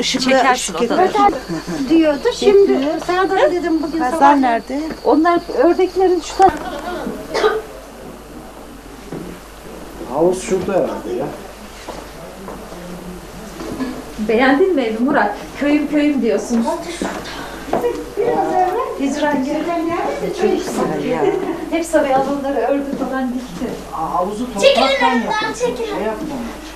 ışıklı Çekersin ışık odaları. diyordu. Şimdi Serdar'a dedim bugün sabah. Nerede? Onlar ördeklerin şu tarafı. Havuz şurada herhalde ya. Beğendin mi evi Murat? Köyüm köyüm diyorsun. Hicran gel. Çok güzel ya. Hep sarı alanları ördü falan dikti. Havuzu topraktan yapmış. Şey yapmamış.